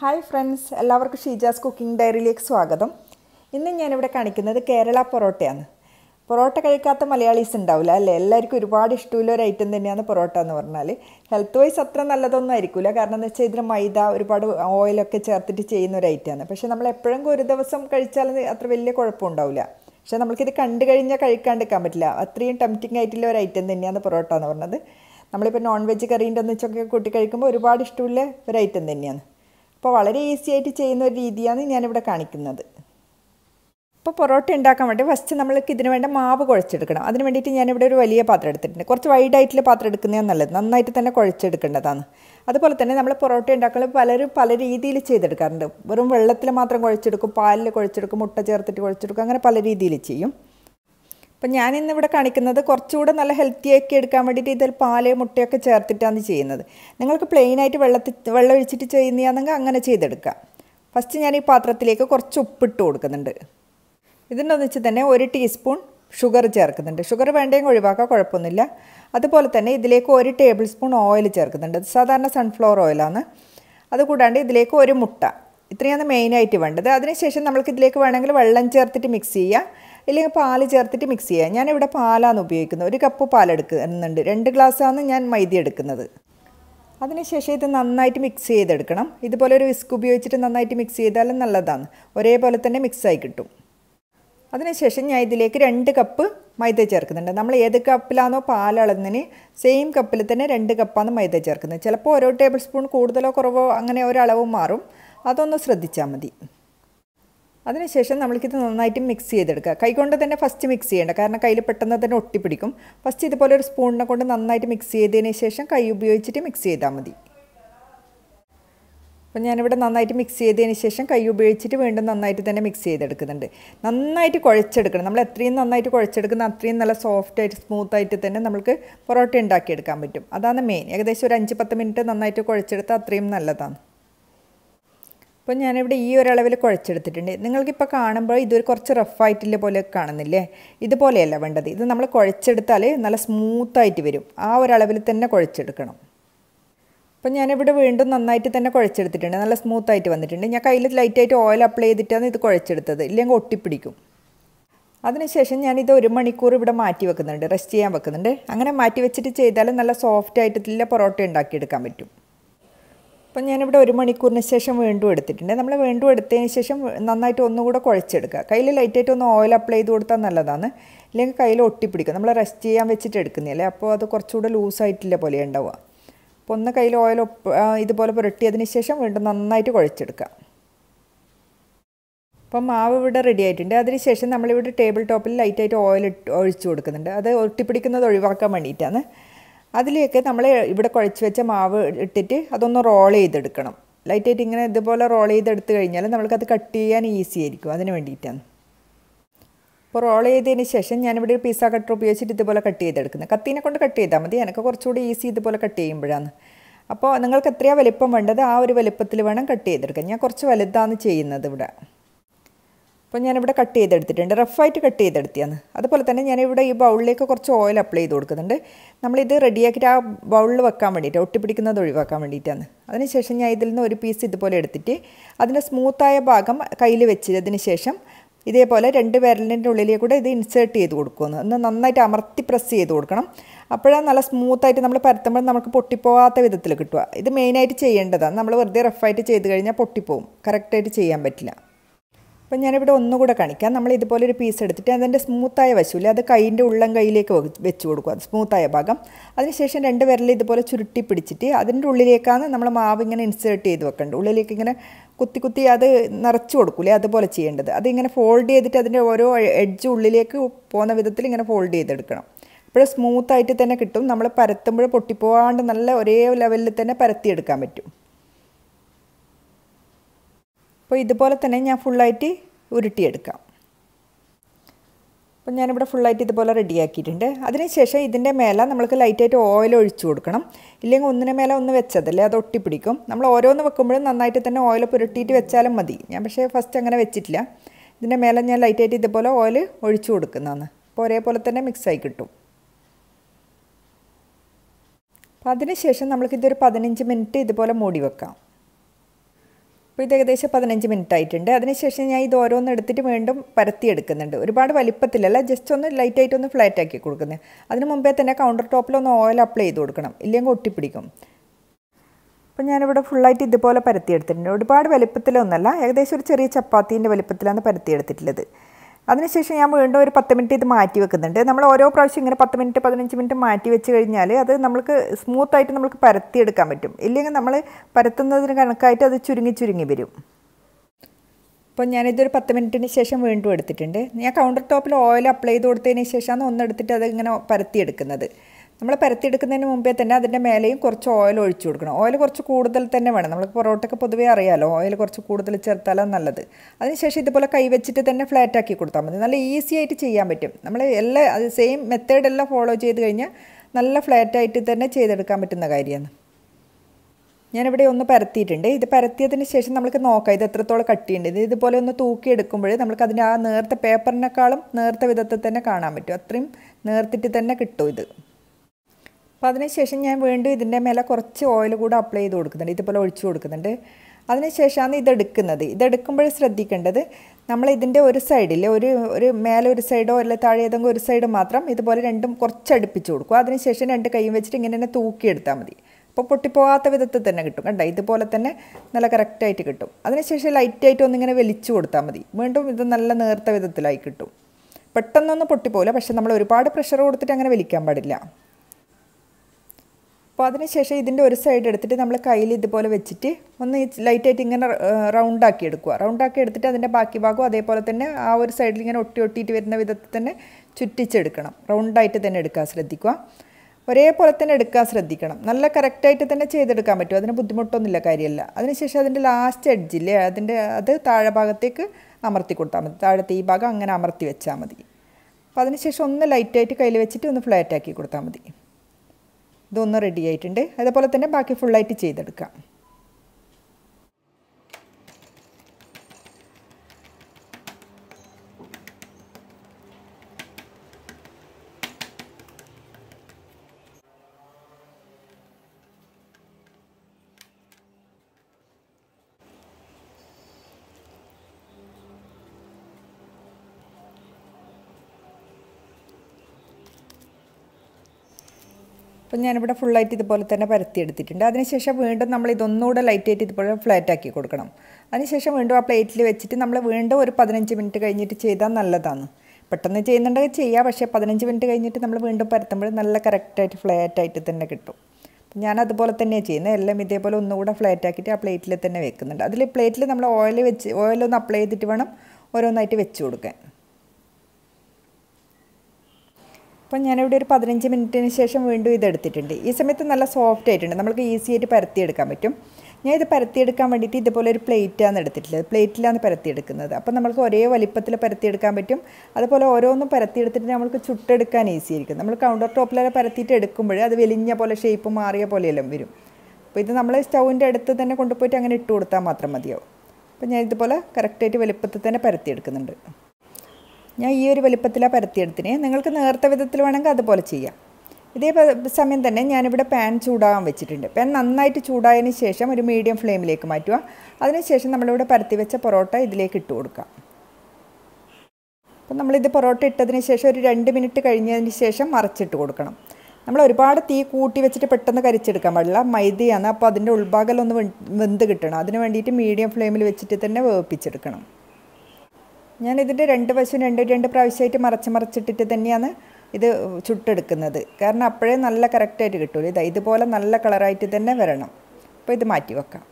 Hi friends എല്ലാവർക്കും Sheeja's cooking ഡയറിയിലേക്ക് സ്വാഗതം. ഇന്ന് ഞാനിവിടെ കാണിക്കുന്നത് കേരള പൊറോട്ടയാണ്. പൊറോട്ട കഴിക്കാത്ത മലയാളീസ് ഉണ്ടാവില്ല അല്ലേ? എല്ലാവർക്കും ഒരുപാട് ഇഷ്ടമുള്ള ഒരു ഐറ്റം തന്നെയാണ് പൊറോട്ട എന്ന് പറഞ്ഞാൽ ഹെൽത്ത് വൈസ് അത്ര നല്ലതൊന്നും ആയിരിക്കില്ല കാരണം എന്ന് വെച്ചാൽ ഇതിന് മൈദ ഒരുപാട് ഓയിലൊക്കെ ചേർത്തിട്ട് ചെയ്യുന്ന ഒരു ഐറ്റമാണ് പക്ഷേ നമ്മൾ എപ്പോഴെങ്കിലും ഒരു ദിവസം കഴിച്ചാൽ അത്ര വലിയ കുഴപ്പമുണ്ടാവില്ല പക്ഷേ നമുക്കിത് കണ്ടു കഴിഞ്ഞാൽ കഴിക്കാണ്ടിരിക്കാൻ പറ്റില്ല. അത്രയും ടെംപ്റ്റിംഗ് ആയിട്ടുള്ള ഒരു ഐറ്റം തന്നെയാണ് പൊറോട്ട എന്ന് പറഞ്ഞത്. നമ്മളിപ്പോൾ നോൺ വെജ് കറീന്റെ ഒന്നിച്ചൊക്കെ കൂട്ടി കഴിക്കുമ്പോൾ ഒരുപാട് ഇഷ്ടമുള്ള ഒരു ഐറ്റം തന്നെയാണ്. അപ്പോൾ വളരെ ഈസി ആയിട്ട് ചെയ്യുന്ന ഒരു രീതിയാണ് ഞാനിവിടെ കാണിക്കുന്നത്. ഇപ്പോൾ പൊറോട്ട ഉണ്ടാക്കാൻ വേണ്ടി ഫസ്റ്റ് നമ്മൾക്ക് ഇതിന് വേണ്ട മാവ് കുഴച്ചെടുക്കണം. അതിന് വേണ്ടിയിട്ട് ഞാനിവിടെ ഒരു വലിയ പാത്രം എടുത്തിട്ടുണ്ട്. കുറച്ച് വൈഡ് ആയിട്ടുള്ള പാത്രം എടുക്കുന്നതാണ് നല്ലത്. നന്നായിട്ട് തന്നെ കുഴച്ചെടുക്കേണ്ടതാണ്. അതുപോലെ തന്നെ നമ്മൾ പൊറോട്ട ഉണ്ടാക്കുമ്പോൾ പലരും പല രീതിയിൽ ചെയ്തെടുക്കാറുണ്ട്. വെറും വെള്ളത്തിൽ മാത്രം കുഴച്ചെടുക്കും പാലിൽ കുഴച്ചെടുക്കും മുട്ട ചേർത്തിട്ട് കുഴച്ചെടുക്കും അങ്ങനെ പല രീതിയിൽ ചെയ്യും. അപ്പം ഞാൻ ഇവിടെ കാണിക്കുന്നത് കുറച്ചുകൂടെ നല്ല ഹെൽത്തി ആക്കി എടുക്കാൻ വേണ്ടിയിട്ട് ഇതിൽ പാൽ മുട്ടയൊക്കെ ചേർത്തിട്ടാണ് ചെയ്യുന്നത്. നിങ്ങൾക്ക് പ്ലെയിനായിട്ട് വെള്ളത്തിൽ വെള്ളം ഒഴിച്ചിട്ട് ചെയ്യുന്നതാണെങ്കിൽ അങ്ങനെ ചെയ്തെടുക്കാം. ഫസ്റ്റ് ഞാൻ ഈ പാത്രത്തിലേക്ക് കുറച്ച് ഉപ്പിട്ട് കൊടുക്കുന്നുണ്ട്. ഇതിന്റെ ഒന്നിച്ച് തന്നെ ഒരു ടീസ്പൂൺ ഷുഗർ ചേർക്കുന്നുണ്ട്. ഷുഗർ വേണ്ടെങ്കിൽ ഒഴിവാക്കാൻ കുഴപ്പമൊന്നുമില്ല. അതുപോലെ തന്നെ ഇതിലേക്ക് ഒരു ടേബിൾ സ്പൂൺ ഓയിൽ ചേർക്കുന്നുണ്ട് സാധാരണ സൺഫ്ലവർ ഓയിലാണ് അതുകൂടാണ്ട് ഇതിലേക്ക് ഒരു മുട്ട. ഇത്രയാണ് മെയിനായിട്ട് വേണ്ടത്. അതിനുശേഷം നമ്മൾക്ക് ഇതിലേക്ക് വേണമെങ്കിൽ വെള്ളം ചേർത്തിട്ട് മിക്സ് ചെയ്യുക ഇല്ലെങ്കിൽ പാൽ ചേർത്തിട്ട് മിക്സ് ചെയ്യുക ഞാനിവിടെ പാലാണ് ഉപയോഗിക്കുന്നത് ഒരു കപ്പ് പാലെടുക്കുന്നുണ്ട്. രണ്ട് ഗ്ലാസ്സാണ് ഞാൻ മൈദ എടുക്കുന്നത്. അതിനുശേഷം ഇത് നന്നായിട്ട് മിക്സ് ചെയ്തെടുക്കണം. ഇതുപോലെ ഒരു വിസ്ക് ഉപയോഗിച്ചിട്ട് നന്നായിട്ട് മിക്സ് ചെയ്താലും നല്ലതാണ്. ഒരേപോലെ തന്നെ മിക്സായി കിട്ടും. അതിനുശേഷം ഞാൻ ഇതിലേക്ക് രണ്ട് കപ്പ് മൈദ ചേർക്കുന്നുണ്ട്. നമ്മൾ ഏത് കപ്പിലാണോ പാലളന്നതിന് സെയിം കപ്പിൽ തന്നെ രണ്ട് കപ്പാണ് മൈദ ചേർക്കുന്നത്. ചിലപ്പോൾ ഓരോ ടേബിൾ സ്പൂൺ കൂടുതലോ കുറവോ അങ്ങനെ ഒരളവ് മാറും. അതൊന്ന് ശ്രദ്ധിച്ചാൽ മതി. അതിനുശേഷം നമ്മൾക്കിത് നന്നായിട്ട് മിക്സ് ചെയ്തെടുക്കുക. കൈകൊണ്ട് തന്നെ ഫസ്റ്റ് മിക്സ് ചെയ്യേണ്ട. കാരണം കയ്യിൽ പെട്ടെന്ന് തന്നെ ഒട്ടിപ്പിടിക്കും. ഫസ്റ്റ് ഇതുപോലെ ഒരു സ്പൂണിനെ കൊണ്ട് നന്നായിട്ട് മിക്സ് ചെയ്തതിന് ശേഷം കൈ ഉപയോഗിച്ചിട്ട് മിക്സ് ചെയ്താൽ മതി. അപ്പോൾ ഞാനിവിടെ നന്നായിട്ട് മിക്സ് ചെയ്തതിന് ശേഷം കൈ ഉപയോഗിച്ചിട്ട് വീണ്ടും നന്നായിട്ട് തന്നെ മിക്സ് ചെയ്തെടുക്കുന്നുണ്ട്. നന്നായിട്ട് കുഴച്ചെടുക്കണം. നമ്മൾ എത്രയും നന്നായിട്ട് കുഴച്ചെടുക്കുന്ന അത്രയും നല്ല സോഫ്റ്റായിട്ട് സ്മൂത്തായിട്ട് തന്നെ നമുക്ക് പൊറോട്ട ഉണ്ടാക്കിയെടുക്കാൻ പറ്റും. അതാണ് മെയിൻ ഏകദേശം ഒരു അഞ്ച് പത്ത് മിനിറ്റ് നന്നായിട്ട് കുഴച്ചെടുത്താൽ അത്രയും നല്ലതാണ്. അപ്പോൾ ഞാനിവിടെ ഈ ഒരളവിൽ കുഴച്ചെടുത്തിട്ടുണ്ട്. നിങ്ങൾക്കിപ്പോൾ കാണുമ്പോൾ ഇതൊരു കുറച്ച് റഫായിട്ടുള്ള പോലെ കാണുന്നില്ലേ? ഇതുപോലെയല്ല വേണ്ടത്. ഇത് നമ്മൾ കുഴച്ചെടുത്താൽ നല്ല സ്മൂത്തായിട്ട് വരും. ആ ഒരളവിൽ തന്നെ കുഴച്ചെടുക്കണം. അപ്പം ഞാനിവിടെ വീണ്ടും നന്നായിട്ട് തന്നെ കുഴച്ചെടുത്തിട്ടുണ്ട്. നല്ല സ്മൂത്തായിട്ട് വന്നിട്ടുണ്ട്. ഞാൻ കയ്യിൽ ലൈറ്റായിട്ട് ഓയിൽ അപ്ലൈ ചെയ്തിട്ടാണ് ഇത് കുഴച്ചെടുത്തത്. ഇല്ലെങ്കിൽ ഒട്ടിപ്പിടിക്കും. അതിനുശേഷം ഞാനിത് ഒരു മണിക്കൂർ ഇവിടെ മാറ്റി വെക്കുന്നുണ്ട്. റെസ്റ്റ് ചെയ്യാൻ വെക്കുന്നുണ്ട്. അങ്ങനെ മാറ്റി വെച്ചിട്ട് ചെയ്താൽ നല്ല സോഫ്റ്റ് ആയിട്ടുള്ള പൊറോട്ട ഉണ്ടാക്കിയെടുക്കാൻ പറ്റും. അപ്പം ഞാനിവിടെ ഒരു മണിക്കൂറിന് ശേഷം വീണ്ടും എടുത്തിട്ടുണ്ട്. നമ്മൾ വീണ്ടും എടുത്തതിന് ശേഷം നന്നായിട്ട് ഒന്നുകൂടെ കുഴച്ചെടുക്കുക. കയ്യിൽ ലൈറ്റായിട്ട് ഒന്ന് ഓയിൽ അപ്ലൈ ചെയ്ത് കൊടുത്താൽ നല്ലതാണ്. ഇല്ലെങ്കിൽ കയ്യിൽ ഒട്ടിപ്പിടിക്കുക നമ്മൾ റെസ്റ്റ് ചെയ്യാൻ വെച്ചിട്ട് എടുക്കുന്നില്ലേ അപ്പോൾ അത് കുറച്ചുകൂടെ ലൂസായിട്ടില്ല പോലെ ഉണ്ടാവുക. അപ്പോൾ ഒന്ന് കയ്യിൽ ഓയിൽ ഇതുപോലെ പുരട്ടിയതിന് ശേഷം വീണ്ടും നന്നായിട്ട് കുഴച്ചെടുക്കുക. അപ്പം മാവ് ഇവിടെ റെഡി ആയിട്ടുണ്ട്. അതിനുശേഷം നമ്മളിവിടെ ടേബിൾ ടോപ്പിൽ ലൈറ്റായിട്ട് ഓയിൽ ഒഴിച്ചു കൊടുക്കുന്നുണ്ട്. അത് ഒട്ടിപ്പിടിക്കുന്നത് ഒഴിവാക്കാൻ വേണ്ടിയിട്ടാണ്. അതിലേക്ക് നമ്മൾ ഇവിടെ കുഴച്ച് വെച്ച മാവ് ഇട്ടിട്ട് അതൊന്ന് റോൾ ചെയ്തെടുക്കണം. ലൈറ്റായിട്ട് ഇങ്ങനെ ഇതുപോലെ റോൾ ചെയ്തെടുത്ത് കഴിഞ്ഞാൽ നമ്മൾക്കത് കട്ട് ചെയ്യാൻ ഈസി ആയിരിക്കും. അതിന് വേണ്ടിയിട്ടാണ്. അപ്പോൾ റോൾ ചെയ്തതിന് ശേഷം ഞാനിവിടെ ഒരു പിസ്സ കട്ടർ ഉപയോഗിച്ചിട്ട് ഇതുപോലെ കട്ട് ചെയ്തെടുക്കുന്നത്. കത്തീനെ കൊണ്ട് കട്ട് ചെയ്താൽ മതി. എനിക്ക് കുറച്ചുകൂടി ഈസി ഇതുപോലെ കട്ട് ചെയ്യുമ്പോഴാണ്. അപ്പോൾ നിങ്ങൾക്ക് എത്രയാണ് വലിപ്പം വേണ്ടത് ആ ഒരു വലിപ്പത്തിൽ വേണം കട്ട് ചെയ്തെടുക്കാൻ. ഞാൻ കുറച്ച് വലുതാണ് ചെയ്യുന്നത് ഇവിടെ. അപ്പോൾ ഞാനിവിടെ കട്ട് ചെയ്തെടുത്തിട്ടുണ്ട്. റഫായിട്ട് കട്ട് ചെയ്തെടുത്തിയാണ്. അതുപോലെ തന്നെ ഞാനിവിടെ ഈ ബൗളിലേക്ക് കുറച്ച് ഓയിൽ അപ്ലൈ ചെയ്ത് കൊടുക്കുന്നുണ്ട്. നമ്മളിത് റെഡിയാക്കിയിട്ട് ആ ബൗളിൽ വെക്കാൻ വേണ്ടിയിട്ട് ഒട്ടിപ്പിടിക്കുന്നത് ഒഴിവാക്കാൻ വേണ്ടിയിട്ടാണ്. അതിനുശേഷം ഞാൻ ഇതിൽ നിന്ന് ഒരു പീസ് ഇതുപോലെ എടുത്തിട്ട് അതിന്റെ സ്മൂത്തായ ഭാഗം കയ്യിൽ വെച്ചതിന് ശേഷം ഇതേപോലെ രണ്ട് വിരലിന്റെ ഉള്ളിലേക്ക് കൂടെ ഇത് ഇൻസേർട്ട് ചെയ്ത് കൊടുക്കുമെന്ന് ഒന്ന് നന്നായിട്ട് അമർത്തി പ്രസ് ചെയ്ത് കൊടുക്കണം. അപ്പോഴാണ് നല്ല സ്മൂത്തായിട്ട് നമ്മൾ പരത്തുമ്പോൾ നമുക്ക് പൊട്ടിപ്പോവാത്ത വിധത്തിൽ കിട്ടുക. ഇത് മെയിനായിട്ട് ചെയ്യേണ്ടതാണ്. നമ്മൾ വെറുതെ റഫായിട്ട് ചെയ്ത് കഴിഞ്ഞാൽ പൊട്ടിപ്പോവും. കറക്റ്റായിട്ട് ചെയ്യാൻ പറ്റില്ല. അപ്പം ഞാനിവിടെ ഒന്നുകൂടെ കാണിക്കാം. നമ്മൾ ഇതുപോലെ ഒരു പീസ് എടുത്തിട്ട് അതിന്റെ സ്മൂത്തായ വശമില്ല അത് കൈയിന്റെ ഉള്ളം കൈയിലേക്ക് വെച്ച് കൊടുക്കുക സ്മൂത്തായ ഭാഗം. അതിനുശേഷം രണ്ട് വിരൽ ഇതുപോലെ ചുരുട്ടി പിടിച്ചിട്ട് അതിന്റെ ഉള്ളിലേക്കാണ് നമ്മൾ മാവ് ഇങ്ങനെ ഇൻസേർട്ട് ചെയ്ത് വെക്കേണ്ടത്. ഉള്ളിലേക്ക് ഇങ്ങനെ കുത്തി കുത്തി അത് നിറച്ച് കൊടുക്കൂലേ? അതുപോലെ ചെയ്യേണ്ടത്. അതിങ്ങനെ ഫോൾഡ് ചെയ്തിട്ട് അതിന്റെ ഓരോ എഡ്ജ് ഉള്ളിലേക്ക് പോകുന്ന വിധത്തിൽ ഇങ്ങനെ ഫോൾഡ് ചെയ്തെടുക്കണം. അപ്പോൾ സ്മൂത്തായിട്ട് തന്നെ കിട്ടും. നമ്മൾ പരത്തുമ്പോൾ പൊട്ടിപ്പോവാണ്ട് നല്ല ഒരേ ലെവലിൽ തന്നെ പരത്തിയെടുക്കാൻ പറ്റും. അപ്പോൾ ഇതുപോലെ തന്നെ ഞാൻ ഫുള്ളായിട്ട് ഉരുട്ടിയെടുക്കാം. അപ്പം ഞാനിവിടെ ഫുള്ളായിട്ട് ഇതുപോലെ റെഡിയാക്കിയിട്ടുണ്ട് അതിനുശേഷം ഇതിന്റെ മേലെ നമ്മൾക്ക് ലൈറ്റായിട്ട് ഓയിൽ ഒഴിച്ചു കൊടുക്കണം. ഇല്ലെങ്കിൽ ഒന്നിന് മേലെ ഒന്ന് വെച്ചതല്ലേ അത് ഒട്ടിപ്പിടിക്കും. നമ്മൾ ഓരോന്ന് വെക്കുമ്പോഴും നന്നായിട്ട് തന്നെ ഓയിൽ പുരട്ടിയിട്ട് വെച്ചാലും മതി. ഞാൻ പക്ഷേ ഫസ്റ്റ് അങ്ങനെ വെച്ചിട്ടില്ല. ഇതിന്റെ മേലെ ഞാൻ ലൈറ്റായിട്ട് ഇതുപോലെ ഓയിൽ ഒഴിച്ചു കൊടുക്കുന്നതാണ്. അപ്പോൾ ഒരേപോലെ തന്നെ മിക്സായി കിട്ടും. അപ്പോൾ അതിനുശേഷം നമ്മൾക്കിതൊരു പതിനഞ്ച് മിനിറ്റ് ഇതുപോലെ മൂടി വെക്കാം. അപ്പോൾ ഇത് ഏകദേശം പതിനഞ്ച് മിനിറ്റ് ആയിട്ടുണ്ട്. അതിനുശേഷം ഞാൻ ഇത് ഓരോന്ന് എടുത്തിട്ട് വീണ്ടും പരത്തി എടുക്കുന്നുണ്ട് ഒരുപാട് വലിപ്പത്തിലല്ല ജസ്റ്റ് ഒന്ന് ലൈറ്റായിട്ട് ഒന്ന് ഫ്ലാറ്റ് ആക്കി കൊടുക്കുന്നത് അതിന് മുമ്പേ തന്നെ കൗണ്ടർ ടോപ്പിൽ ഒന്ന് ഓയിൽ അപ്ലൈ ചെയ്ത് കൊടുക്കണം. ഇല്ലെങ്കിൽ ഒട്ടിപ്പിടിക്കും. അപ്പോൾ ഞാനിവിടെ ഫുള്ളായിട്ട് ഇതുപോലെ പരത്തിയെടുത്തിട്ടുണ്ട്. ഒരുപാട് വലിപ്പത്തിലൊന്നല്ല ഏകദേശം ഒരു ചെറിയ ചപ്പാത്തീന്റെ വലിപ്പത്തിലാണ് പരത്തിയെടുത്തിട്ടുള്ളത്. അതിനുശേഷം ഞാൻ വീണ്ടും ഒരു പത്ത് മിനിറ്റ് ഇത് മാറ്റി വെക്കുന്നുണ്ട്. നമ്മൾ ഓരോ പ്രാവശ്യം ഇങ്ങനെ പത്ത് മിനിറ്റ് പതിനഞ്ച് മിനിറ്റ് മാറ്റി വെച്ച് കഴിഞ്ഞാൽ അത് നമുക്ക് സ്മൂത്തായിട്ട് നമുക്ക് പരത്തിയെടുക്കാൻ പറ്റും. ഇല്ലെങ്കിൽ നമ്മൾ പരത്തുന്നതിന് കണക്കായിട്ട് അത് ചുരുങ്ങി ചുരുങ്ങി വരും. അപ്പോൾ ഞാനിതൊരു പത്ത് മിനിറ്റിന് ശേഷം വീണ്ടും എടുത്തിട്ടുണ്ട്. ഞാൻ കൗണ്ടർ ടോപ്പിൽ ഓയിൽ അപ്ലൈ ചെയ്ത് കൊടുത്തതിന് ശേഷമാണ് ഒന്നെടുത്തിട്ട് അത് ഇങ്ങനെ പരത്തിയെടുക്കുന്നത്. നമ്മൾ പരത്തിയെടുക്കുന്നതിന് മുമ്പേ തന്നെ അതിന്റെ മേലെയും കുറച്ച് ഓയിൽ ഒഴിച്ചു കൊടുക്കണം. ഓയിൽ കുറച്ച് കൂടുതൽ തന്നെ വേണം. നമ്മൾ പൊറോട്ടയ്ക്ക് പൊതുവേ അറിയാമല്ലോ ഓയിൽ കുറച്ച് കൂടുതൽ ചേർത്താലാണ് നല്ലത്. അതിനുശേഷം ഇതുപോലെ കൈവച്ചിട്ട് തന്നെ ഫ്ലാറ്റ് ആക്കി കൊടുത്താൽ മതി. നല്ല ഈസി ആയിട്ട് ചെയ്യാൻ പറ്റും. നമ്മൾ എല്ലാ അത് സെയിം മെത്തേഡെല്ലാം ഫോളോ ചെയ്ത് കഴിഞ്ഞാൽ നല്ല ഫ്ലാറ്റായിട്ട് തന്നെ ചെയ്തെടുക്കാൻ പറ്റുന്ന കാര്യമാണ്. ഞാനിവിടെ ഒന്ന് പരത്തിയിട്ടുണ്ട്. ഇത് പരത്തിയതിന് ശേഷം നമുക്ക് നോക്കാം. ഇത് എത്രത്തോളം കട്ടിയുണ്ട്. ഇത് ഇതുപോലെ ഒന്ന് തൂക്കിയെടുക്കുമ്പോൾ നമുക്ക് അതിന്റെ ആ നേർത്ത പേപ്പറിനേക്കാളും നേർത്ത വിധത്തിൽ തന്നെ കാണാൻ പറ്റും. അത്രയും നേർത്തിട്ട് തന്നെ കിട്ടും ഇത്. അപ്പോൾ അതിനുശേഷം ഞാൻ വീണ്ടും ഇതിന്റെ മേലെ കുറച്ച് ഓയിൽ കൂടെ അപ്ലൈ ചെയ്ത് കൊടുക്കുന്നുണ്ട്. ഇതുപോലെ ഒഴിച്ചു കൊടുക്കുന്നുണ്ട്. അതിനുശേഷമാണ് ഇതെടുക്കുന്നത് ഇതെടുക്കുമ്പോൾ ശ്രദ്ധിക്കേണ്ടത് നമ്മൾ ഇതിന്റെ ഒരു സൈഡിൽ ഒരു ഒരു മേലെ ഒരു സൈഡോ അല്ല താഴെ ഏതെങ്കിലും ഒരു സൈഡ് മാത്രം ഇതുപോലെ രണ്ടും കുറച്ച് അടുപ്പിച്ച് കൊടുക്കും അതിനുശേഷം രണ്ട് കൈയും വെച്ചിട്ട് ഇങ്ങനെ തന്നെ തൂക്കിയെടുത്താൽ മതി. അപ്പോൾ പൊട്ടിപ്പോകാത്ത വിധത്തിൽ തന്നെ കിട്ടും. കണ്ടോ? ഇതുപോലെ തന്നെ നല്ല കറക്റ്റായിട്ട് കിട്ടും. അതിനുശേഷം ലൈറ്റായിട്ട് ഒന്നിങ്ങനെ വലിച്ചു കൊടുത്താൽ മതി. വീണ്ടും ഇത് നല്ല നേർത്ത വിധത്തിലായി കിട്ടും. പെട്ടെന്നൊന്നും പൊട്ടിപ്പോകില്ല പക്ഷേ നമ്മൾ ഒരുപാട് പ്രഷർ കൊടുത്തിട്ട് അങ്ങനെ വലിക്കാൻ പാടില്ല. അപ്പോൾ അതിനുശേഷം ഇതിന്റെ ഒരു സൈഡ് എടുത്തിട്ട് നമ്മൾ കയ്യിൽ ഇതുപോലെ വെച്ചിട്ട് ഒന്ന് ലൈറ്റായിട്ട് ഇങ്ങനെ റൗണ്ടാക്കി എടുക്കുക. റൗണ്ടാക്കി എടുത്തിട്ട് അതിന്റെ ബാക്കി ഭാഗവും അതേപോലെ തന്നെ ആ ഒരു സൈഡിൽ ഇങ്ങനെ ഒട്ടി ഒട്ടിയിട്ട് വരുന്ന വിധത്തിൽ തന്നെ ചുറ്റിച്ചെടുക്കണം. റൗണ്ടായിട്ട് തന്നെ എടുക്കാൻ ശ്രദ്ധിക്കുക. ഒരേപോലെ തന്നെ എടുക്കാൻ ശ്രദ്ധിക്കണം. നല്ല കറക്റ്റായിട്ട് തന്നെ ചെയ്തെടുക്കാൻ പറ്റും. അതിന് ബുദ്ധിമുട്ടൊന്നുമില്ല കാര്യമല്ല. അതിനുശേഷം അതിന്റെ ലാസ്റ്റ് എഡ്ജില്ലേ അതിന്റെ അത് താഴെ ഭാഗത്തേക്ക് അമർത്തി കൊടുത്താൽ മതി. താഴത്തെ ഈ ഭാഗം അങ്ങനെ അമർത്തി വെച്ചാൽ മതി. അപ്പോൾ അതിനുശേഷം ഒന്ന് ലൈറ്റായിട്ട് കയ്യിൽ വെച്ചിട്ട് ഒന്ന് ഫ്ലാറ്റ് ആക്കി കൊടുത്താൽ മതി. ഇതൊന്ന് റെഡി ആയിട്ടുണ്ട്. അതുപോലെ തന്നെ ബാക്കി ഫുള്ളായിട്ട് ചെയ്തെടുക്കാം. അപ്പം ഞാനിവിടെ ഫുള്ളായിട്ട് ഇതുപോലെ തന്നെ പരത്തി പരത്തിയെടുത്തിട്ടുണ്ട് അതിനുശേഷം വീണ്ടും നമ്മൾ ഇതൊന്നുകൂടെ ലൈറ്റായിട്ട് ഇതുപോലെ ഫ്ലാറ്റ് ആക്കി കൊടുക്കണം. അതിനുശേഷം വീണ്ടും ആ പ്ലേറ്റിൽ വെച്ചിട്ട് നമ്മൾ വീണ്ടും ഒരു പതിനഞ്ച് മിനിറ്റ് കഴിഞ്ഞിട്ട് ചെയ്താൽ നല്ലതാണ്. പെട്ടെന്ന് ചെയ്യുന്നുണ്ടെങ്കിൽ ചെയ്യാം. പക്ഷേ പതിനഞ്ച് മിനിറ്റ് കഴിഞ്ഞിട്ട് നമ്മൾ വീണ്ടും പരത്തുമ്പോൾ നല്ല കറക്റ്റായിട്ട് ഫ്ലാറ്റായിട്ട് തന്നെ കിട്ടും. ഞാൻ അതുപോലെ തന്നെയാണ് ചെയ്യുന്നത്. എല്ലാം ഇതേപോലെ ഒന്നുകൂടെ ഫ്ലാറ്റ് ആക്കിയിട്ട് ആ പ്ലേറ്റിൽ തന്നെ വെക്കുന്നുണ്ട്. അതിൽ പ്ലേറ്റിൽ നമ്മൾ ഓയിൽ വെച്ച് ഓയിലൊന്ന് അപ്ലൈ ചെയ്തിട്ട് വേണം ഓരോന്നായിട്ട് വെച്ച് കൊടുക്കാൻ. അപ്പം ഞാനിവിടെ ഒരു പതിനഞ്ച് മിനിറ്റിന് ശേഷം വീണ്ടും ഇത് എടുത്തിട്ടുണ്ട് ഈ സമയത്ത് നല്ല സോഫ്റ്റ് ആയിട്ടുണ്ട്. നമുക്ക് ഈസി ആയിട്ട് പരത്തിയെടുക്കാൻ പറ്റും. ഞാൻ ഇത് പരത്തിയെടുക്കാൻ വേണ്ടിയിട്ട് ഇതുപോലെ ഒരു പ്ലേറ്റാണ് എടുത്തിട്ടുള്ളത്. പ്ലേറ്റിലാണ് പരത്തിയെടുക്കുന്നത്. അപ്പം നമുക്ക് ഒരേ വലിപ്പത്തിൽ പരത്തിയെടുക്കാൻ പറ്റും. അതുപോലെ ഓരോന്നും പരത്തിയെടുത്തിട്ട് നമുക്ക് ചുട്ടെടുക്കാൻ ഈസി ആയിരിക്കും. നമ്മൾ കൗണ്ടർ ടോപ്പിലൊക്കെ പരത്തിയിട്ട് എടുക്കുമ്പോൾ അത് വലിഞ്ഞ പോലെ ഷേപ്പ് മാറിയ പോലെയെല്ലാം വരും. അപ്പോൾ ഇത് നമ്മൾ സ്റ്റൗവിന്റെ അടുത്ത് തന്നെ കൊണ്ടുപോയിട്ട് അങ്ങനെ ഇട്ട് കൊടുത്താൽ മാത്രം മതിയാവും. അപ്പോൾ ഞാൻ ഇതുപോലെ കറക്റ്റായിട്ട് വലിപ്പത്തിൽ തന്നെ പരത്തിയെടുക്കുന്നുണ്ട്. ഞാൻ ഈ ഒരു വലിപ്പത്തിലാണ് പരത്തിയെടുത്തിനെ. നിങ്ങൾക്ക് നേർത്ത വിധത്തിൽ വേണമെങ്കിൽ അതുപോലെ ചെയ്യാം. ഇതേ സമയം തന്നെ ഞാനിവിടെ പാൻ ചൂടാകാൻ വെച്ചിട്ടുണ്ട്. പാൻ നന്നായിട്ട് ചൂടായതിന് ശേഷം ഒരു മീഡിയം ഫ്ലെയിമിലേക്ക് മാറ്റുക. അതിനുശേഷം നമ്മളിവിടെ പരത്തി വെച്ച പൊറോട്ട ഇതിലേക്ക് ഇട്ട് കൊടുക്കാം. അപ്പം നമ്മളിത് പൊറോട്ട ഇട്ടതിന് ശേഷം ഒരു രണ്ട് മിനിറ്റ് കഴിഞ്ഞതിന് ശേഷം മറച്ചിട്ട് കൊടുക്കണം. നമ്മൾ ഒരുപാട് തീ കൂട്ടി വെച്ചിട്ട് പെട്ടെന്ന് കരിച്ചെടുക്കാൻ പാടില്ല. മൈദയാണ്. അപ്പോൾ അതിന്റെ ഉൾഭാഗം ഒന്ന് വെന്ത് കിട്ടണം. അതിന് വേണ്ടിയിട്ട് മീഡിയം ഫ്ലെയിമിൽ വെച്ചിട്ട് തന്നെ വേവിപ്പിച്ചെടുക്കണം. ഞാൻ ഇതിന്റെ രണ്ട് വശം രണ്ട് രണ്ട് പ്രാവശ്യമായിട്ട് മറച്ച് മറച്ചിട്ടിട്ട് തന്നെയാണ് ഇത് ചുട്ടെടുക്കുന്നത്. കാരണം അപ്പോഴേ നല്ല കറക്റ്റായിട്ട് കിട്ടുള്ളൂ ഇതാ ഇതുപോലെ നല്ല കളറായിട്ട് തന്നെ വരണം. അപ്പോൾ ഇത് മാറ്റി വെക്കാം.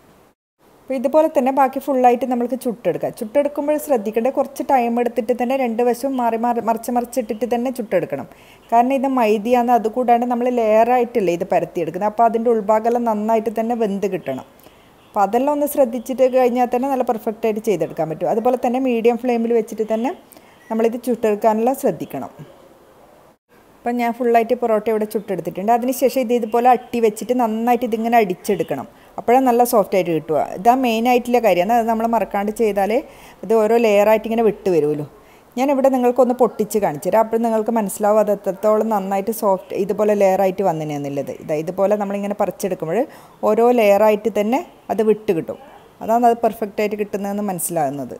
അപ്പോൾ ഇതുപോലെ തന്നെ ബാക്കി ഫുള്ളായിട്ട് നമുക്ക് ചുട്ടെടുക്കാം. ചുട്ടെടുക്കുമ്പോൾ ശ്രദ്ധിക്കേണ്ടത് കുറച്ച് ടൈം എടുത്തിട്ട് തന്നെ രണ്ട് വശവും മാറി മാറി മറിച്ച് മറിച്ചിട്ടിട്ട് തന്നെ ചുട്ടെടുക്കണം. കാരണം ഇത് മൈദിയാണ് അതുകൂടാണ്ട് നമ്മൾ ലെയറായിട്ടല്ലേ ഇത് പരത്തിയെടുക്കുന്നത്. അപ്പോൾ അതിന്റെ ഉൾഭാഗമെല്ലാം നന്നായിട്ട് തന്നെ വെന്ത് കിട്ടണം. അപ്പോൾ അതെല്ലാം ഒന്ന് ശ്രദ്ധിച്ചിട്ട് കഴിഞ്ഞാൽ തന്നെ നല്ല പെർഫെക്റ്റ് ആയിട്ട് ചെയ്തെടുക്കാൻ പറ്റും. അതുപോലെ തന്നെ മീഡിയം ഫ്ലെയിമിൽ വെച്ചിട്ട് തന്നെ നമ്മളിത് ചുട്ടെടുക്കാനുള്ള ശ്രദ്ധിക്കണം. അപ്പം ഞാൻ ഫുള്ളായിട്ട് പൊറോട്ട ഇവിടെ ചുട്ടെടുത്തിട്ടുണ്ട്. അതിനുശേഷം ഇത് ഇതുപോലെ അട്ടി വെച്ചിട്ട് നന്നായിട്ട് ഇതിങ്ങനെ അടിച്ചെടുക്കണം. അപ്പോഴാണ് നല്ല സോഫ്റ്റ് ആയിട്ട് കിട്ടുക. ഇതാ മെയിൻ ആയിട്ടുള്ള കാര്യമാണ് അത് നമ്മൾ മറക്കാണ്ട് ചെയ്താലേ ഇത് ഓരോ ലെയറായിട്ട് ഇങ്ങനെ വിട്ട് വരുമല്ലോ. ഞാനിവിടെ നിങ്ങൾക്കൊന്ന് പൊട്ടിച്ച് കാണിച്ചു തരാം. അപ്പോൾ നിങ്ങൾക്ക് മനസ്സിലാവും അത് എത്രത്തോളം നന്നായിട്ട് സോഫ്റ്റ് ഇതുപോലെ ലെയറായിട്ട് വന്നിനെന്നുള്ളത്. ഇതാ ഇതുപോലെ നമ്മളിങ്ങനെ പറിച്ചെടുക്കുമ്പോൾ ഓരോ ലെയറായിട്ട് തന്നെ അത് വിട്ട് കിട്ടും. അതാണ് അത് പെർഫെക്റ്റായിട്ട് കിട്ടുന്നതെന്ന് മനസ്സിലാകുന്നത്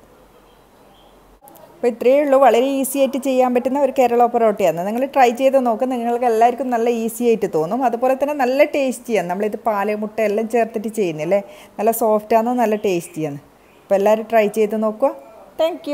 അപ്പോൾ ഇത്രയേ ഉള്ളൂ. വളരെ ഈസി ആയിട്ട് ചെയ്യാൻ പറ്റുന്ന ഒരു കേരള പൊറോട്ടയാണ്. നിങ്ങൾ ട്രൈ ചെയ്ത് നോക്ക്. നിങ്ങൾക്ക് എല്ലാവർക്കും നല്ല ഈസി ആയിട്ട് തോന്നും. അതുപോലെ തന്നെ നല്ല ടേസ്റ്റിയാണ് നമ്മളിത് പാൽ മുട്ട എല്ലാം ചേർത്തിട്ട് ചെയ്യുന്നില്ലേ നല്ല സോഫ്റ്റാണ് നല്ല ടേസ്റ്റിയാണ് അപ്പോൾ എല്ലാവരും ട്രൈ ചെയ്ത് നോക്കുക. താങ്ക്